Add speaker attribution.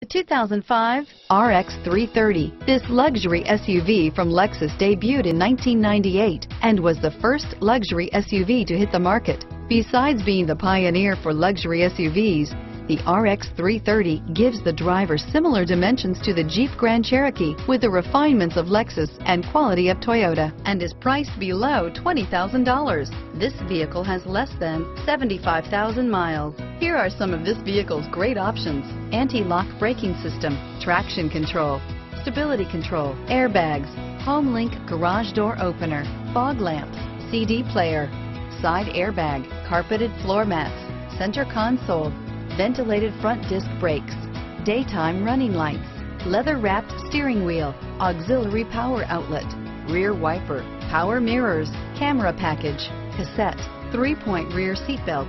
Speaker 1: The 2005 RX 330. This luxury SUV from Lexus debuted in 1998 and was the first luxury SUV to hit the market. Besides being the pioneer for luxury SUVs, the RX 330 gives the driver similar dimensions to the Jeep Grand Cherokee with the refinements of Lexus and quality of Toyota and is priced below $20,000. This vehicle has less than 75,000 miles. Here are some of this vehicle's great options. Anti-lock braking system, traction control, stability control, airbags, HomeLink garage door opener, fog lamps, CD player, side airbag, carpeted floor mats, center console, ventilated front disc brakes, daytime running lights, leather wrapped steering wheel, auxiliary power outlet, rear wiper, power mirrors, camera package, cassette, three point rear seat belts,